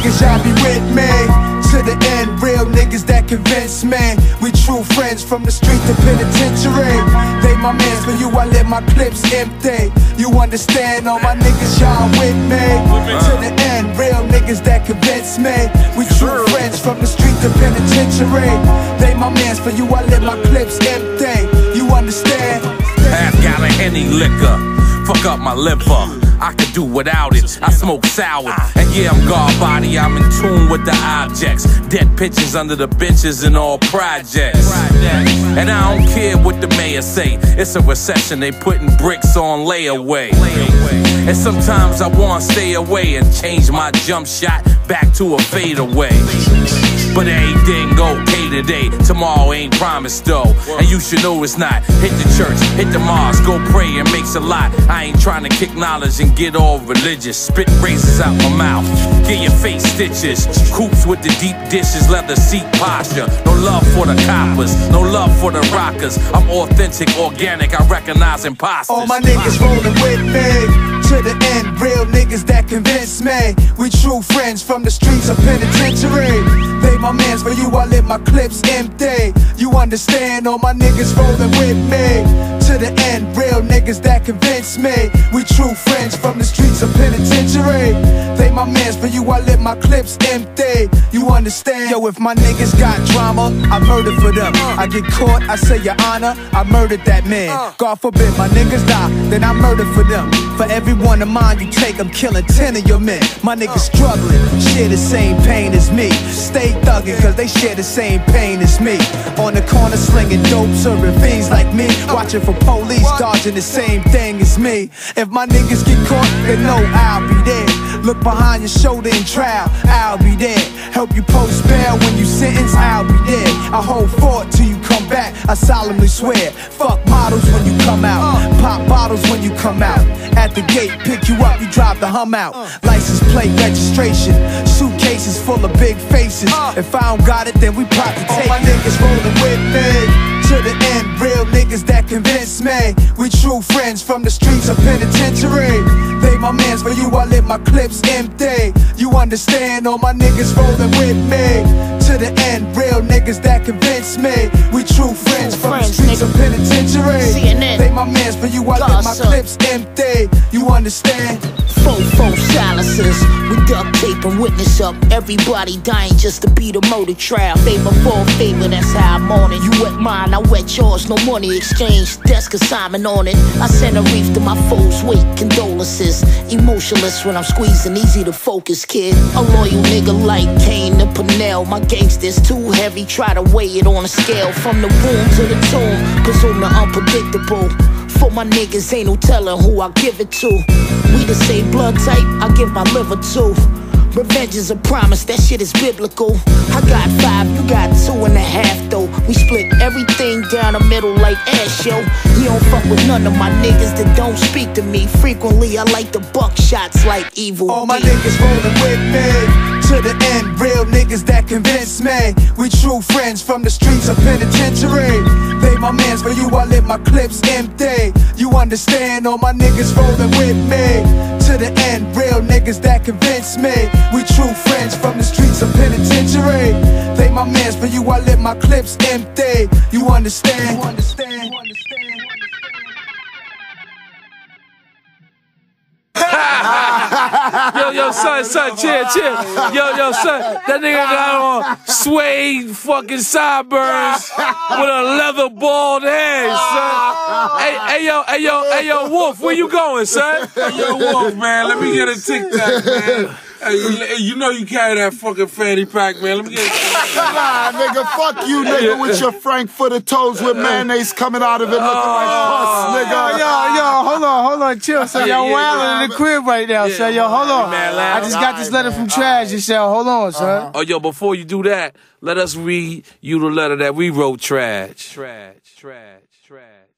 niggas, y'all be with me to the end. Real niggas that convince me we true friends from the street to penitentiary. They my mans, for you I let my clips empty. You understand? All my niggas, y'all with me to the end. Real niggas that convince me we true friends from the street to penitentiary. They my mans, for you I let my clips empty. You understand? Half gallon any liquor, fuck up my liver. I could do without it. I smoke sour. And yeah, I'm God body, I'm in tune with the objects. Dead pictures under the benches in all projects. And I don't care what the mayor say. It's a recession, they putting bricks on layaway. And sometimes I wanna stay away and change my jump shot back to a fadeaway. But everything okay today. Tomorrow ain't promised though. And you should know it's not. Hit the church, hit the mosque, go pray. It makes a lot. I ain't trying to kick knowledge and get all religious. Spit razors out my mouth. Get your face stitches. Coops with the deep dishes, leather seat posture. No love for the coppers, no love for the rockers. I'm authentic, organic. I recognize imposters. All my niggas rolling with me to the end. Real niggas that convince me we true friends from the streets of penitentiary. They my mans, for you I let my clips empty. You understand? All my niggas rolling with me to the end. Real niggas that convince me we true friends from the streets of penitentiary. They my mans, for you I let my clips empty. You understand? Yo, if my niggas got drama, I murder for them. I get caught, I say your honor, I murdered that man. Uh. God forbid my niggas die, then I murder for them. For every one of mine you take, I'm killing ten of your men. My niggas struggling, share the same pain as me. Stay thuggin', cause they share the same pain as me. On the corner slinging dope, serving fiends like me. Watching for police, dodging the same thing as me. If my niggas get caught, they know I'll be there. Look behind your shoulder in trial, I'll be there. Help you post bail when you sentence, I'll be there. I hold fort till you come back, I solemnly swear. Fuck models when you come out, pop bottles when you come out. At the gate, pick you up, you drive the hum out. License plate registration, suitcases full of big faces. If I don't got it, then we pop the tape. All my niggas rolling with me to the end. Real niggas that convince me we true friends from the streets of penitentiary. They my mans, for you I let my clips empty. You understand? All my niggas rolling with me to the end. Real niggas that convince me we true friends from the streets nigga. of penitentiary. My mans, for you I let my clips empty. You understand? Faux faux We duct tape and witness up. Everybody dying just to beat a murder trial. Favor for favor, that's how I'm on it. You wet mine, I wet yours. No money exchange, desk assignment on it. I send a reef to my foes, wait, condolences. Emotionless when I'm squeezing, easy to focus, kid. A loyal nigga like Caine to Pernell. My gangsters too heavy, try to weigh it on a scale. From the womb to the tomb, presume the unpredictable. For my niggas, ain't no telling who I give it to. We the same blood type, I give my liver to. Revenge is a promise, that shit is biblical. I got five, you got two and a half though. We split everything down the middle like ass, yo. You don't fuck with none of my niggas that don't speak to me. Frequently, I like the buck shots like evil. All my niggas rolling with me to the end. Real niggas that convince me we true friends from the streets of penitentiary. They my mans, for you I let my clips empty. You understand? All my niggas rolling with me to the end. Real niggas that convince me we true friends from the streets of penitentiary. They my mans, for you I let my clips empty. You understand? You understand? You understand? Yo, yo, son, son, chill, chill. Yo, yo, son, that nigga got on suede fucking sideburns with a leather bald head, son. Hey, hey, yo, hey, yo, hey, yo, Wolf, where you going, son? Yo, Wolf, man, let me get a tic tac, man. Hey, you, you know you carry that fucking fanny pack, man. Let me get. Nah, nigga, fuck you, nigga, with your frankfurter toes with mayonnaise coming out of it looking like oh. pus, nigga. Yo, yo, hold on, hold on, chill, son. Yeah, Y'all yeah, wildin' yeah. in the crib right now, son. Yo, hold on. Man, I just got this letter from Trash, you said, hold on, son. Uh-huh. Oh, yo, before you do that, let us read you the letter that we wrote, trash. Trash, trash, trash.